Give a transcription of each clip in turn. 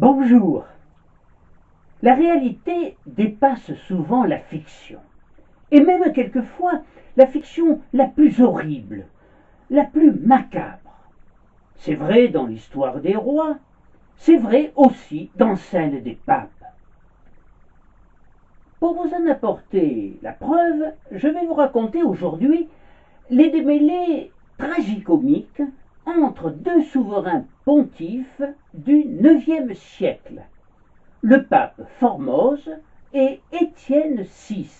Bonjour. La réalité dépasse souvent la fiction, et même quelquefois la fiction la plus horrible, la plus macabre. C'est vrai dans l'histoire des rois, c'est vrai aussi dans celle des papes. Pour vous en apporter la preuve, je vais vous raconter aujourd'hui les démêlés tragicomiques entre deux souverains pontifes du IXe siècle, le pape Formose et Étienne VI,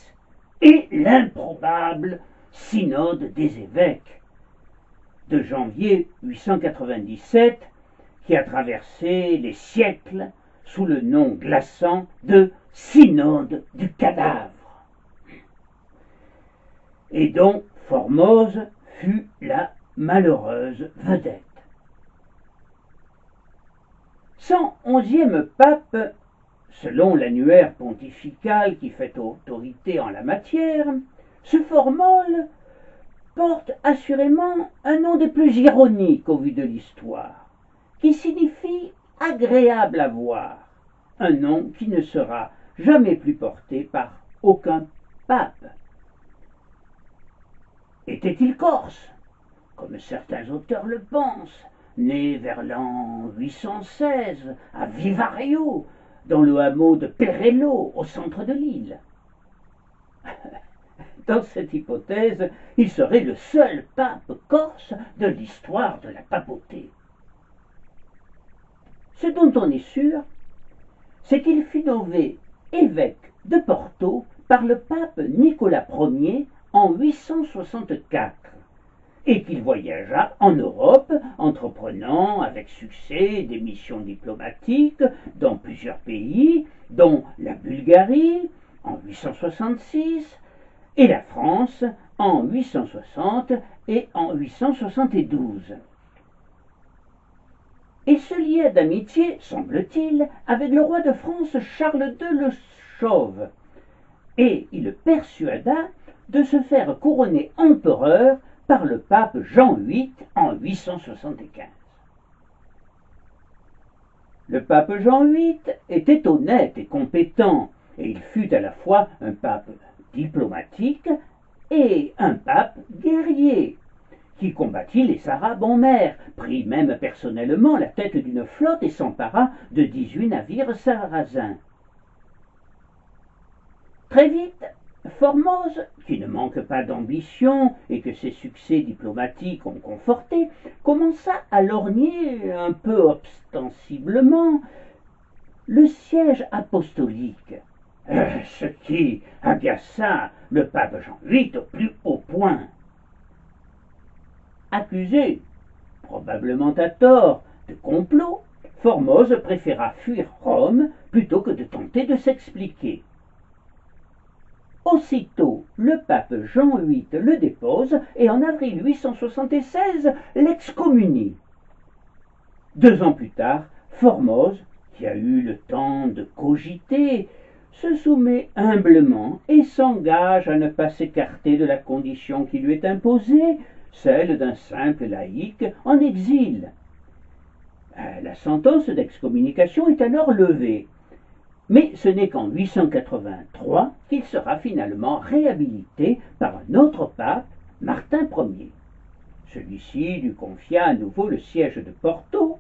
et l'improbable synode des évêques de janvier 897 qui a traversé les siècles sous le nom glaçant de synode du cadavre, et dont Formose fut la malheureuse vedette. 111e pape, selon l'annuaire pontifical qui fait autorité en la matière, ce Formole porte assurément un nom des plus ironiques au vu de l'histoire, qui signifie agréable à voir, un nom qui ne sera jamais plus porté par aucun pape. Était-il corse? Comme certains auteurs le pensent, né vers l'an 816 à Vivario, dans le hameau de Perello, au centre de l'île. Dans cette hypothèse, il serait le seul pape corse de l'histoire de la papauté. Ce dont on est sûr, c'est qu'il fut nommé évêque de Porto par le pape Nicolas Ier en 864 et qu'il voyagea en Europe, entreprenant avec succès des missions diplomatiques dans plusieurs pays, dont la Bulgarie en 866 et la France en 860 et en 872. Il se lia d'amitié, semble-t-il, avec le roi de France Charles II le Chauve, et il le persuada de se faire couronner empereur par le pape Jean VIII en 875. Le pape Jean VIII était honnête et compétent, et il fut à la fois un pape diplomatique et un pape guerrier, qui combattit les Arabes en mer, prit même personnellement la tête d'une flotte et s'empara de dix-huit navires sarrasins. Très vite, Formose, qui ne manque pas d'ambition et que ses succès diplomatiques ont conforté, commença à lorgner un peu ostensiblement le siège apostolique, euh, ce qui agaça le pape Jean VIII au plus haut point. Accusé, probablement à tort, de complot, Formose préféra fuir Rome plutôt que de tenter de s'expliquer. Aussitôt, le pape Jean VIII le dépose et en avril 876 l'excommunie. Deux ans plus tard, Formose, qui a eu le temps de cogiter, se soumet humblement et s'engage à ne pas s'écarter de la condition qui lui est imposée, celle d'un simple laïc en exil. Euh, la sentence d'excommunication est alors levée mais ce n'est qu'en 883 qu'il sera finalement réhabilité par un autre pape, Martin Ier. Celui-ci lui confia à nouveau le siège de Porto,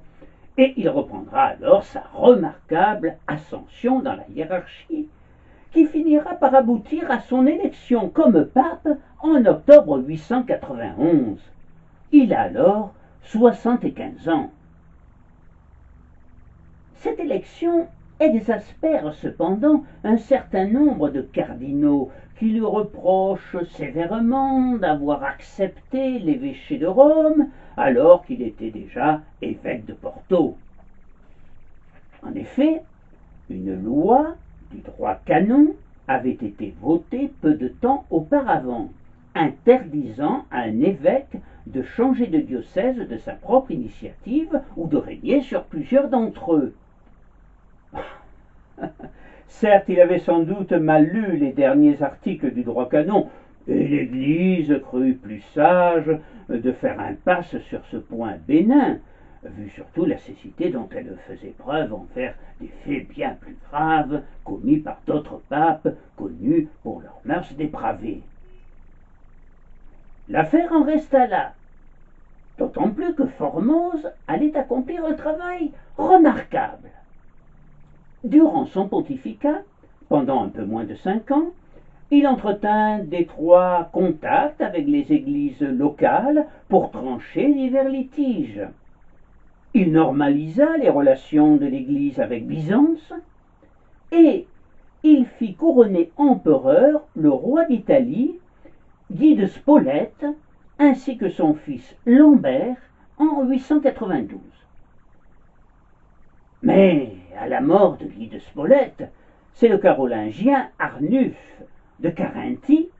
et il reprendra alors sa remarquable ascension dans la hiérarchie, qui finira par aboutir à son élection comme pape en octobre 891. Il a alors 75 ans. Cette élection exaspère cependant un certain nombre de cardinaux qui lui reprochent sévèrement d'avoir accepté l'évêché de Rome alors qu'il était déjà évêque de Porto. En effet, une loi du droit canon avait été votée peu de temps auparavant, interdisant à un évêque de changer de diocèse de sa propre initiative ou de régner sur plusieurs d'entre eux. Certes, il avait sans doute mal lu les derniers articles du droit canon, et l'Église crut plus sage de faire impasse sur ce point bénin, vu surtout la cécité dont elle faisait preuve en faire des faits bien plus graves commis par d'autres papes connus pour leurs mœurs dépravées. L'affaire en resta là, d'autant plus que Formose allait accomplir un travail remarquable. Durant son pontificat, pendant un peu moins de cinq ans, il entretint d'étroits contacts avec les églises locales pour trancher divers litiges. Il normalisa les relations de l'Église avec Byzance et il fit couronner empereur le roi d'Italie, Guy de Spolète, ainsi que son fils Lambert en 892. Mais à la mort de Guy de Spolète, c'est le carolingien Arnulf de Carinthie,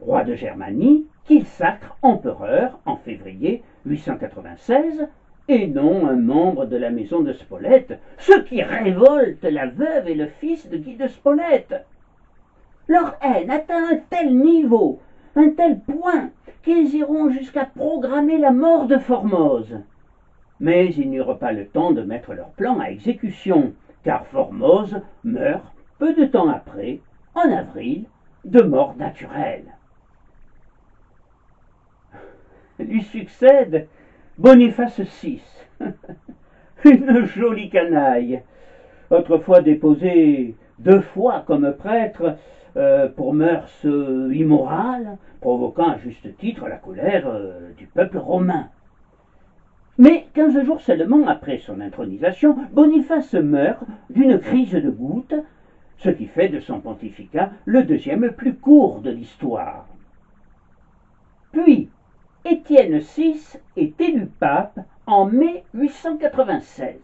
roi de Germanie, qu'il sacre empereur en février 896 et non un membre de la maison de Spolète, ce qui révolte la veuve et le fils de Guy de Spolète. Leur haine atteint un tel niveau, un tel point, qu'ils iront jusqu'à programmer la mort de Formose. Mais ils n'eurent pas le temps de mettre leur plan à exécution, car Formose meurt peu de temps après, en avril, de mort naturelle. Lui succède Boniface VI, une jolie canaille, autrefois déposé deux fois comme prêtre euh, pour mœurs immorales, provoquant à juste titre la colère euh, du peuple romain. Mais quinze jours seulement après son intronisation, Boniface meurt d'une crise de goutte, ce qui fait de son pontificat le deuxième plus court de l'histoire. Puis, Étienne VI est élu pape en mai 896.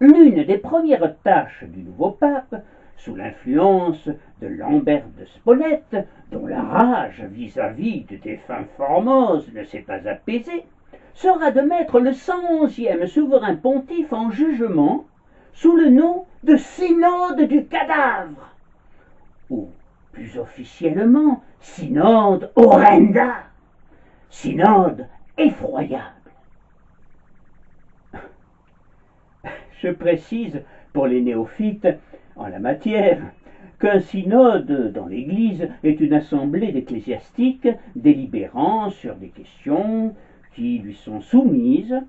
L'une des premières tâches du nouveau pape, sous l'influence de Lambert de Spolète, dont la rage vis-à-vis du défunt Formose ne s'est pas apaisée, sera de mettre le cent onzième souverain pontife en jugement sous le nom de synode du cadavre, ou plus officiellement synode horrenda, synode effroyable. Je précise pour les néophytes en la matière qu'un synode dans l'Église est une assemblée d'ecclésiastiques délibérant sur des questions qui lui sont soumises.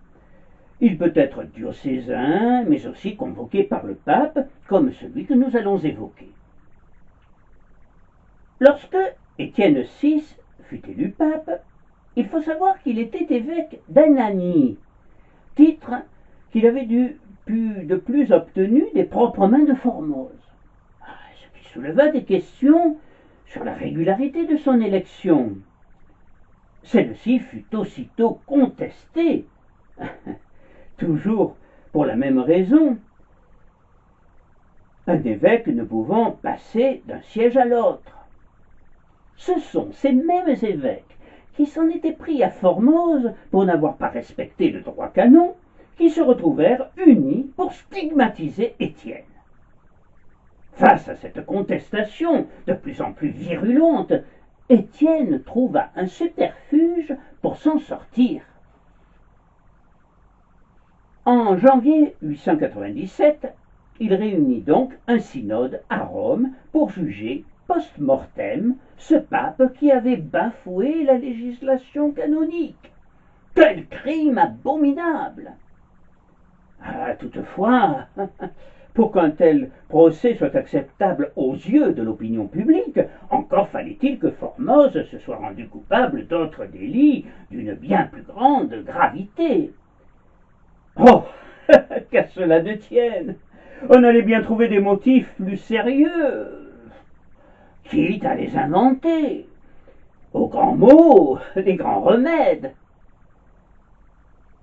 Il peut être diocésain, mais aussi convoqué par le pape, comme celui que nous allons évoquer. Lorsque Étienne VI fut élu pape, il faut savoir qu'il était évêque d'Ananie, titre qu'il avait dû de plus obtenu des propres mains de Formose, ah, ce qui souleva des questions sur la régularité de son élection. Celle-ci fut aussitôt contestée, toujours pour la même raison, un évêque ne pouvant passer d'un siège à l'autre. Ce sont ces mêmes évêques qui s'en étaient pris à Formose pour n'avoir pas respecté le droit canon, qui se retrouvèrent unis pour stigmatiser Étienne. Face à cette contestation de plus en plus virulente, Étienne trouva un subterfuge pour s'en sortir. En janvier 897, il réunit donc un synode à Rome pour juger post-mortem ce pape qui avait bafoué la législation canonique. Quel crime abominable ah, Toutefois, pour qu'un tel procès soit acceptable aux yeux de l'opinion publique, encore fallait-il que Formose se soit rendu coupable d'autres délits d'une bien plus grande gravité. Oh Qu'à cela ne tienne On allait bien trouver des motifs plus sérieux, quitte à les inventer. Aux grands mots, les grands remèdes.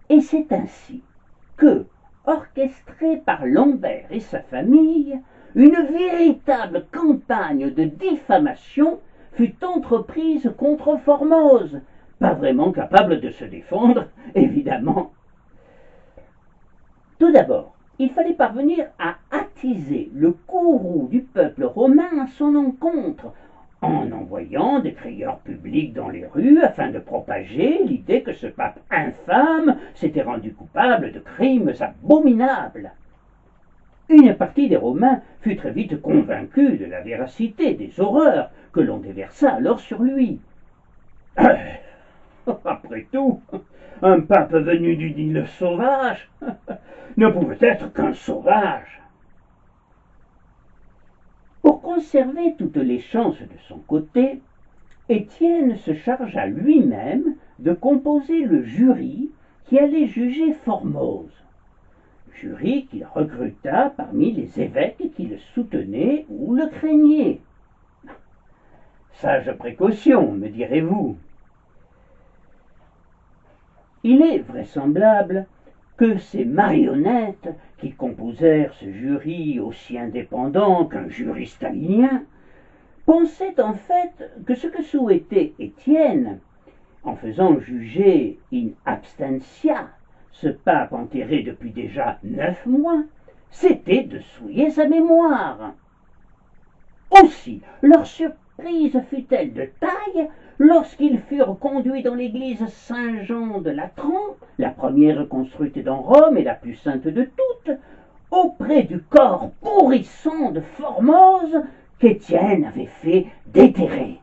Et c'est ainsi que, orchestrée par Lambert et sa famille, une véritable campagne de diffamation fut entreprise contre Formose, pas vraiment capable de se défendre, évidemment. Tout d'abord, il fallait parvenir à attiser le courroux du peuple romain à son encontre, en envoyant des crieurs publics dans les rues afin de propager l'idée que ce pape infâme s'était rendu coupable de crimes abominables. Une partie des Romains fut très vite convaincue de la véracité des horreurs que l'on déversa alors sur lui. Après tout, un pape venu d'une île sauvage ne pouvait être qu'un sauvage. Pour conserver toutes les chances de son côté, Étienne se chargea lui-même de composer le jury qui allait juger Formose. Jury qu'il recruta parmi les évêques qui le soutenaient ou le craignaient. Sage précaution, me direz-vous. Il est vraisemblable que ces marionnettes qui composèrent ce jury aussi indépendant qu'un jury stalinien pensaient en fait que ce que souhaitait Étienne, en faisant juger in abstentia ce pape enterré depuis déjà neuf mois, c'était de souiller sa mémoire. Aussi, leur surprise fut-elle de taille lorsqu'ils furent conduits dans l'église Saint-Jean de Latran, la première construite dans Rome et la plus sainte de toutes, auprès du corps pourrissant de Formose qu'Étienne avait fait déterrer.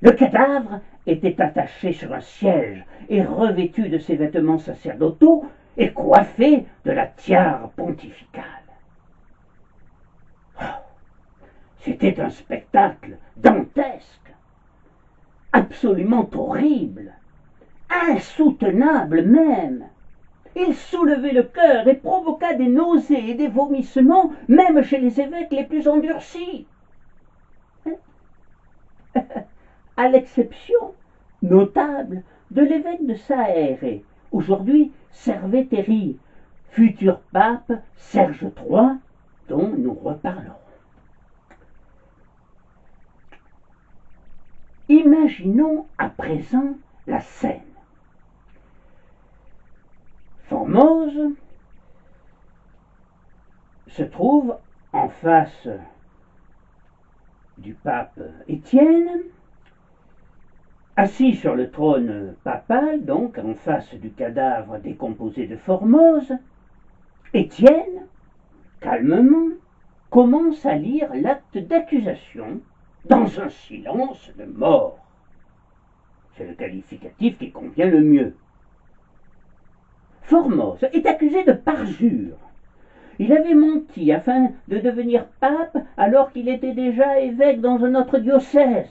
Le cadavre était attaché sur un siège et revêtu de ses vêtements sacerdotaux et coiffé de la tiare pontificale. Oh, c'était un spectacle dantesque absolument horrible, insoutenable même. Il soulevait le cœur et provoqua des nausées et des vomissements, même chez les évêques les plus endurcis. à l'exception notable de l'évêque de Saëré, aujourd'hui Servétéry, futur pape Serge III, dont nous reparlerons. Imaginons à présent la scène. Formose se trouve en face du pape Étienne, assis sur le trône papal, donc en face du cadavre décomposé de Formose, Étienne, calmement, commence à lire l'acte d'accusation dans un silence de mort. C'est le qualificatif qui convient le mieux. Formose est accusé de parjure. Il avait menti afin de devenir pape alors qu'il était déjà évêque dans un autre diocèse.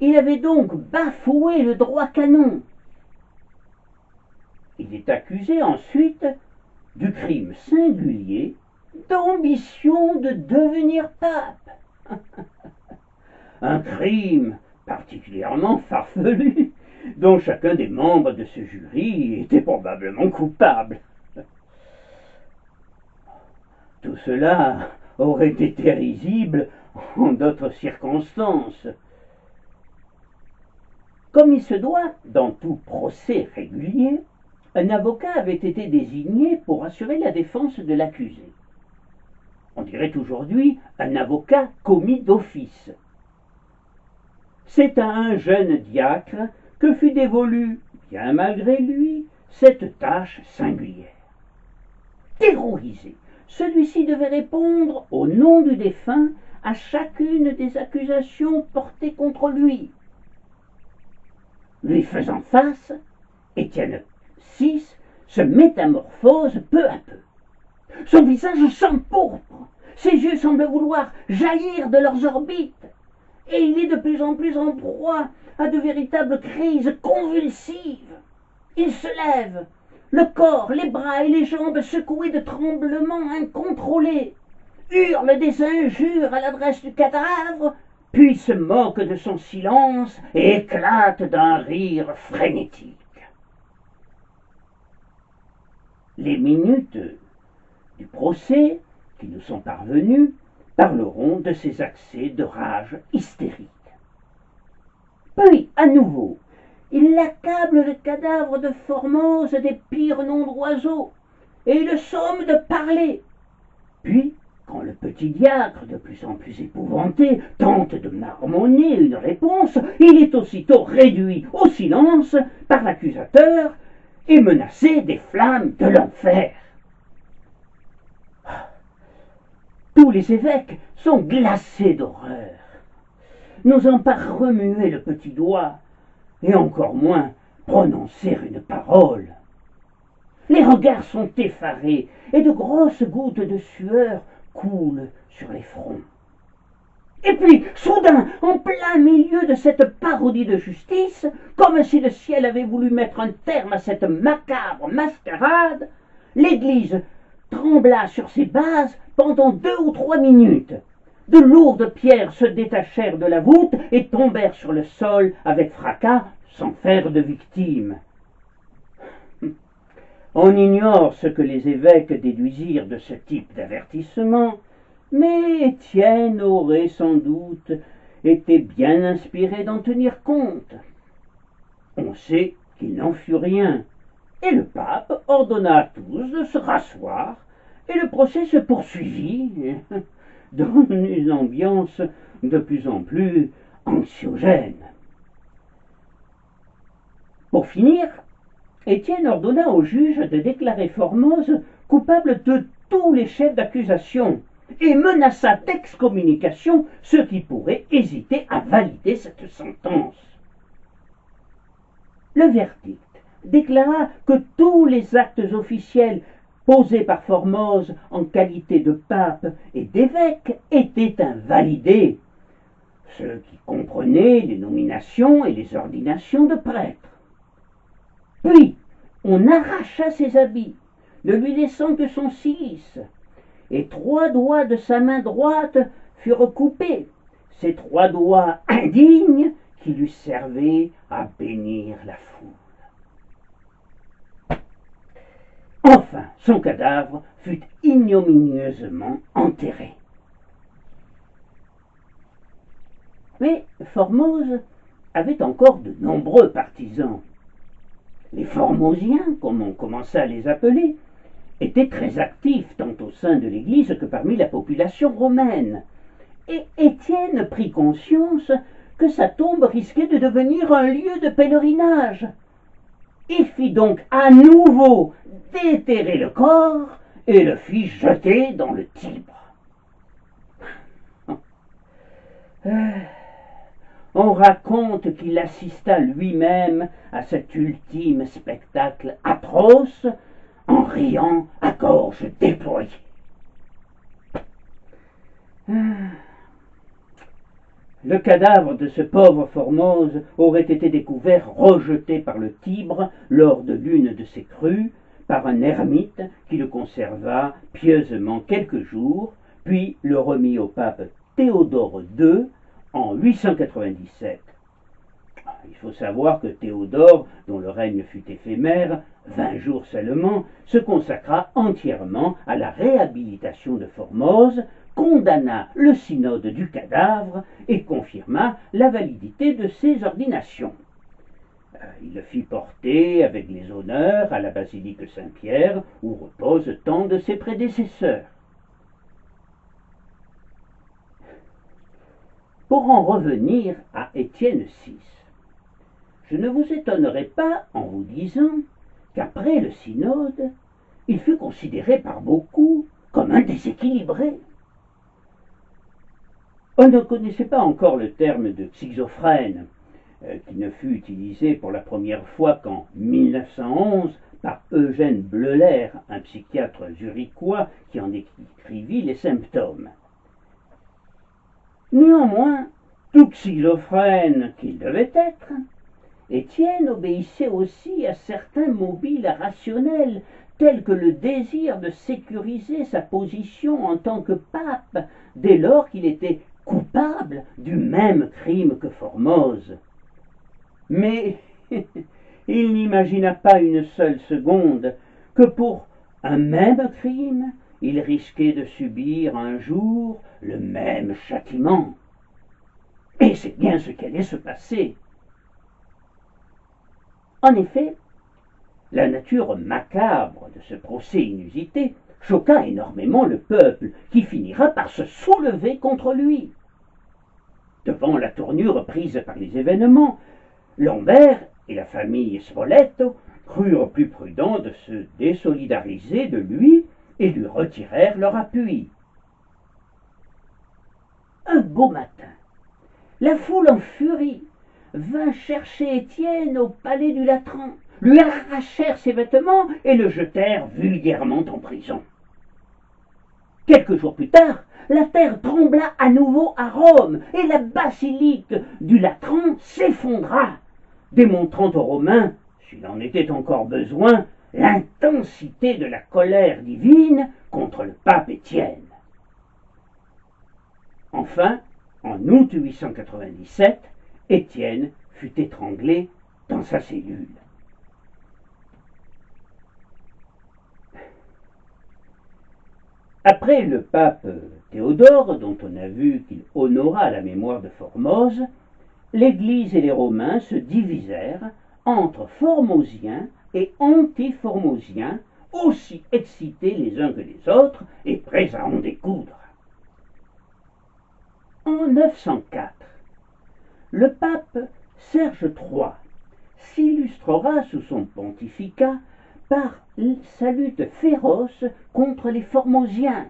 Il avait donc bafoué le droit canon. Il est accusé ensuite du crime singulier d'ambition de devenir pape. un crime particulièrement farfelu, dont chacun des membres de ce jury était probablement coupable. Tout cela aurait été risible en d'autres circonstances. Comme il se doit dans tout procès régulier, un avocat avait été désigné pour assurer la défense de l'accusé. On dirait aujourd'hui un avocat commis d'office c'est à un jeune diacre que fut dévolue, bien malgré lui, cette tâche singulière. Terrorisé, celui-ci devait répondre au nom du défunt à chacune des accusations portées contre lui. Lui faisant face, Étienne VI se métamorphose peu à peu. Son visage s'empourpre, ses yeux semblent vouloir jaillir de leurs orbites et il est de plus en plus en proie à de véritables crises convulsives. Il se lève, le corps, les bras et les jambes secoués de tremblements incontrôlés, hurle des injures à l'adresse du cadavre, puis se moque de son silence et éclate d'un rire frénétique. Les minutes du procès qui nous sont parvenues parleront de ces accès de rage hystérique. Puis, à nouveau, il accable le cadavre de Formose des pires noms d'oiseaux, et le somme de parler. Puis, quand le petit diacre, de plus en plus épouvanté, tente de marmonner une réponse, il est aussitôt réduit au silence par l'accusateur et menacé des flammes de l'enfer. Tous les évêques sont glacés d'horreur, n'osant pas remuer le petit doigt, et encore moins prononcer une parole. Les regards sont effarés, et de grosses gouttes de sueur coulent sur les fronts. Et puis, soudain, en plein milieu de cette parodie de justice, comme si le ciel avait voulu mettre un terme à cette macabre mascarade, l'Église trembla sur ses bases pendant deux ou trois minutes. De lourdes pierres se détachèrent de la voûte et tombèrent sur le sol avec fracas sans faire de victimes. On ignore ce que les évêques déduisirent de ce type d'avertissement, mais Étienne aurait sans doute été bien inspiré d'en tenir compte. On sait qu'il n'en fut rien, et le pape ordonna à tous de se rasseoir et le procès se poursuivit dans une ambiance de plus en plus anxiogène. Pour finir, Étienne ordonna au juge de déclarer Formose coupable de tous les chefs d'accusation et menaça d'excommunication ceux qui pourraient hésiter à valider cette sentence. Le verdict déclara que tous les actes officiels posé par Formose en qualité de pape et d'évêque était invalidé, ce qui comprenait les nominations et les ordinations de prêtres. Puis on arracha ses habits, ne lui laissant que son cilice, et trois doigts de sa main droite furent coupés, ces trois doigts indignes qui lui servaient à bénir la foule. Enfin, son cadavre fut ignominieusement enterré. Mais Formose avait encore de nombreux partisans. Les Formosiens, comme on commença à les appeler, étaient très actifs tant au sein de l'Église que parmi la population romaine. Et Étienne prit conscience que sa tombe risquait de devenir un lieu de pèlerinage. Il fit donc à nouveau déterrer le corps et le fit jeter dans le Tibre. Euh, on raconte qu'il assista lui-même à cet ultime spectacle atroce en riant à gorge déployée. Le cadavre de ce pauvre Formose aurait été découvert rejeté par le Tibre lors de l'une de ses crues par un ermite qui le conserva pieusement quelques jours, puis le remit au pape Théodore II en 897. Il faut savoir que Théodore, dont le règne fut éphémère, vingt jours seulement, se consacra entièrement à la réhabilitation de Formose, condamna le synode du cadavre et confirma la validité de ses ordinations. Euh, il le fit porter avec les honneurs à la basilique Saint-Pierre, où reposent tant de ses prédécesseurs. Pour en revenir à Étienne VI, je ne vous étonnerai pas en vous disant qu'après le synode, il fut considéré par beaucoup comme un déséquilibré. On ne connaissait pas encore le terme de schizophrène, euh, qui ne fut utilisé pour la première fois qu'en 1911 par Eugène Bleuler, un psychiatre zurichois qui en écrivit les symptômes. Néanmoins, tout schizophrène qu'il devait être, Étienne obéissait aussi à certains mobiles rationnels, tels que le désir de sécuriser sa position en tant que pape, dès lors qu'il était coupable du même crime que Formose. Mais il n'imagina pas une seule seconde que pour un même crime, il risquait de subir un jour le même châtiment. Et c'est bien ce qui allait se passer. En effet, la nature macabre de ce procès inusité choqua énormément le peuple, qui finira par se soulever contre lui. Devant la tournure prise par les événements, Lambert et la famille Spoleto crurent plus prudent de se désolidariser de lui et lui retirèrent leur appui. Un beau matin, la foule en furie vint chercher Étienne au palais du Latran, lui arrachèrent ses vêtements et le jetèrent vulgairement en prison. Quelques jours plus tard, la terre trembla à nouveau à Rome et la basilique du Latran s'effondra, démontrant aux Romains, s'il en était encore besoin, l'intensité de la colère divine contre le pape Étienne. Enfin, en août 897, Étienne fut étranglé dans sa cellule. Après le pape Théodore, dont on a vu qu'il honora la mémoire de Formose, l'Église et les Romains se divisèrent entre Formosiens et Antiformosiens, aussi excités les uns que les autres et prêts à en découdre. En 904, le pape Serge III s'illustrera sous son pontificat par sa lutte féroce contre les Formosiens.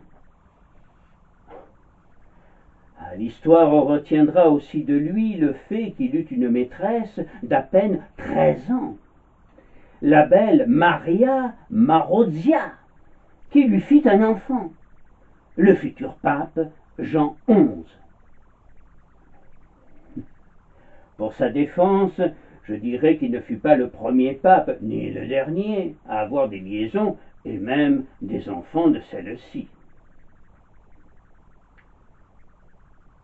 L'histoire retiendra aussi de lui le fait qu'il eut une maîtresse d'à peine treize ans, la belle Maria Marozia, qui lui fit un enfant, le futur pape Jean XI. Pour sa défense, je dirais qu'il ne fut pas le premier pape, ni le dernier, à avoir des liaisons, et même des enfants de celle-ci.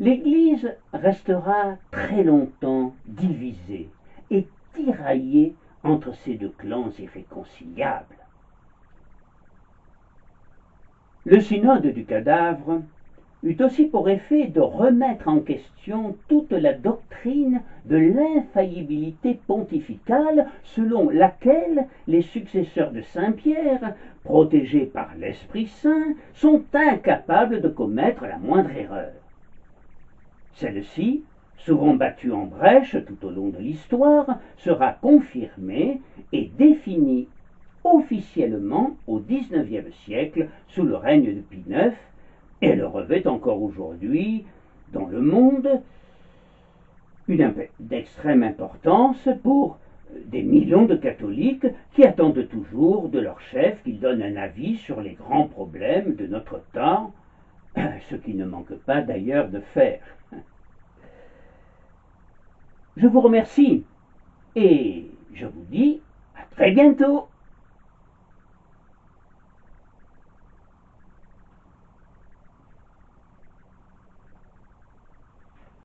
L'Église restera très longtemps divisée et tiraillée entre ces deux clans irréconciliables. Le synode du cadavre eut aussi pour effet de remettre en question toute la doctrine de l'infaillibilité pontificale selon laquelle les successeurs de Saint Pierre, protégés par l'Esprit Saint, sont incapables de commettre la moindre erreur. Celle-ci, souvent battue en brèche tout au long de l'histoire, sera confirmée et définie officiellement au XIXe siècle sous le règne de Pie IX elle revêt encore aujourd'hui dans le monde d'extrême importance pour des millions de catholiques qui attendent toujours de leur chef qu'il donne un avis sur les grands problèmes de notre temps, ce qui ne manque pas d'ailleurs de faire. Je vous remercie et je vous dis à très bientôt.